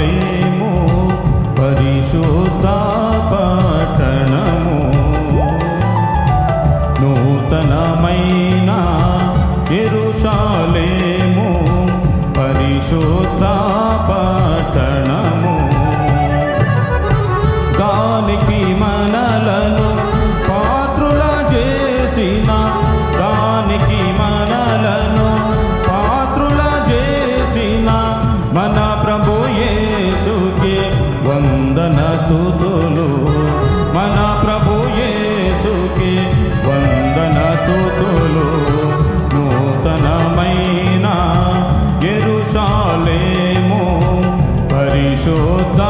కాలేమో పరిశుద్ధ పట్టణము నూతనమైన ఎరుషాలేము. పరిశుద్ధ పట్టణము గాలికి మనలను పాత్రుల చేసిన దానికి మనలను పాత్రుల చేసిన మన స్థుతులు. మన ప్రభు యేసుకి వందన స్థుతులు. నూతనమైన ఎరుసాలేము పరిశోధన